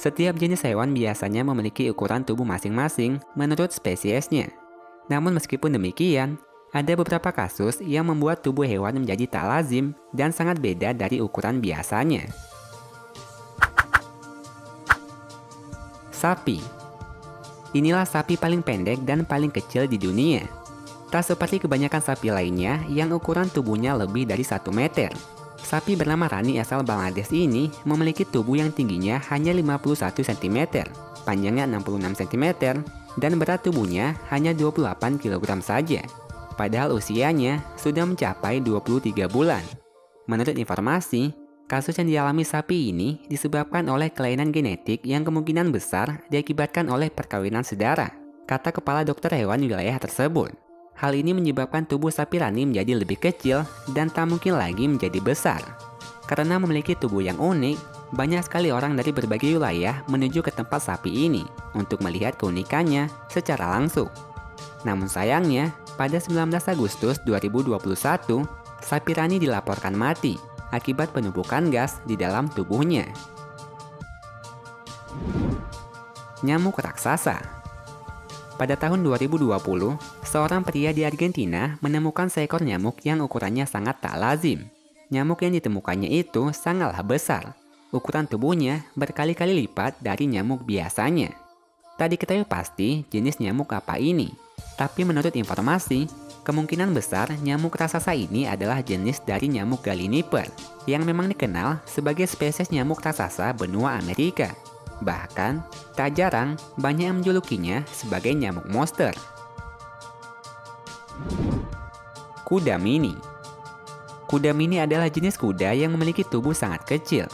Setiap jenis hewan biasanya memiliki ukuran tubuh masing-masing menurut spesiesnya. Namun meskipun demikian, ada beberapa kasus yang membuat tubuh hewan menjadi tak lazim dan sangat beda dari ukuran biasanya. Sapi Inilah sapi paling pendek dan paling kecil di dunia. Tak seperti kebanyakan sapi lainnya yang ukuran tubuhnya lebih dari 1 meter. Sapi bernama Rani asal Bangladesh ini memiliki tubuh yang tingginya hanya 51 cm, panjangnya 66 cm, dan berat tubuhnya hanya 28 kg saja padahal usianya sudah mencapai 23 bulan. Menurut informasi, kasus yang dialami sapi ini disebabkan oleh kelainan genetik yang kemungkinan besar diakibatkan oleh perkawinan sedara, kata kepala dokter hewan wilayah tersebut. Hal ini menyebabkan tubuh sapi rani menjadi lebih kecil dan tak mungkin lagi menjadi besar. Karena memiliki tubuh yang unik, banyak sekali orang dari berbagai wilayah menuju ke tempat sapi ini untuk melihat keunikannya secara langsung. Namun sayangnya, pada 19 Agustus 2021, sapi Rani dilaporkan mati akibat penumpukan gas di dalam tubuhnya. Nyamuk raksasa Pada tahun 2020, seorang pria di Argentina menemukan seekor nyamuk yang ukurannya sangat tak lazim. Nyamuk yang ditemukannya itu sangatlah besar. Ukuran tubuhnya berkali-kali lipat dari nyamuk biasanya. Tak diketahui pasti jenis nyamuk apa ini, tapi menurut informasi, kemungkinan besar nyamuk raksasa ini adalah jenis dari nyamuk Galliniper, yang memang dikenal sebagai spesies nyamuk raksasa benua Amerika. Bahkan, tak jarang banyak yang menjulukinya sebagai nyamuk monster. Kuda mini Kuda mini adalah jenis kuda yang memiliki tubuh sangat kecil.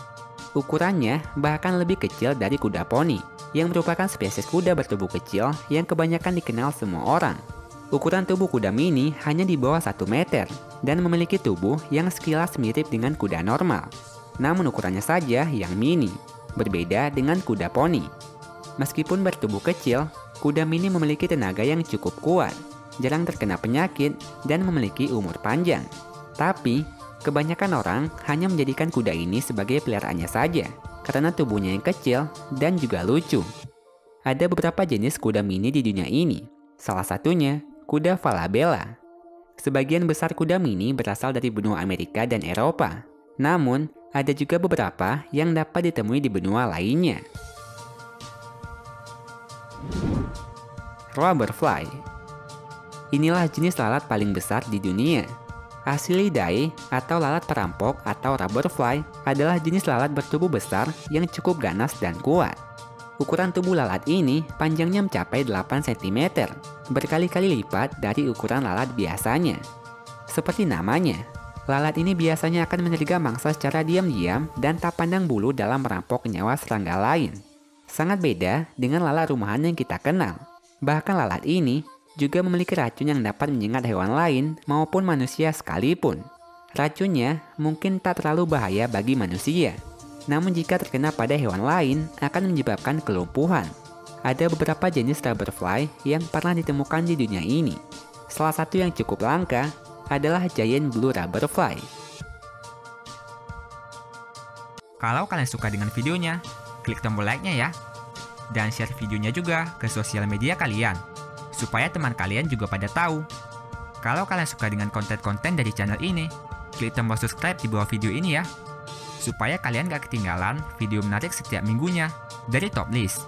Ukurannya bahkan lebih kecil dari kuda poni, yang merupakan spesies kuda bertubuh kecil yang kebanyakan dikenal semua orang. Ukuran tubuh kuda mini hanya di bawah 1 meter dan memiliki tubuh yang sekilas mirip dengan kuda normal. Namun ukurannya saja yang mini, berbeda dengan kuda poni. Meskipun bertubuh kecil, kuda mini memiliki tenaga yang cukup kuat, jarang terkena penyakit, dan memiliki umur panjang. Tapi, kebanyakan orang hanya menjadikan kuda ini sebagai peliharaannya saja, karena tubuhnya yang kecil dan juga lucu. Ada beberapa jenis kuda mini di dunia ini, salah satunya kuda Falabella. Sebagian besar kuda mini berasal dari benua Amerika dan Eropa, namun ada juga beberapa yang dapat ditemui di benua lainnya. Rubberfly Inilah jenis lalat paling besar di dunia Asilidae atau lalat perampok atau rubberfly adalah jenis lalat bertubuh besar yang cukup ganas dan kuat. Ukuran tubuh lalat ini panjangnya mencapai 8 cm, berkali-kali lipat dari ukuran lalat biasanya. Seperti namanya, lalat ini biasanya akan menyergap mangsa secara diam-diam dan tak pandang bulu dalam merampok nyawa serangga lain. Sangat beda dengan lalat rumahan yang kita kenal. Bahkan lalat ini juga memiliki racun yang dapat menyengat hewan lain maupun manusia sekalipun. Racunnya mungkin tak terlalu bahaya bagi manusia, namun jika terkena pada hewan lain akan menyebabkan kelumpuhan. Ada beberapa jenis rubberfly yang pernah ditemukan di dunia ini. Salah satu yang cukup langka adalah giant blue rubberfly. Kalau kalian suka dengan videonya, klik tombol like-nya ya. Dan share videonya juga ke sosial media kalian supaya teman kalian juga pada tahu. Kalau kalian suka dengan konten-konten dari channel ini, klik tombol subscribe di bawah video ini ya, supaya kalian gak ketinggalan video menarik setiap minggunya dari top list.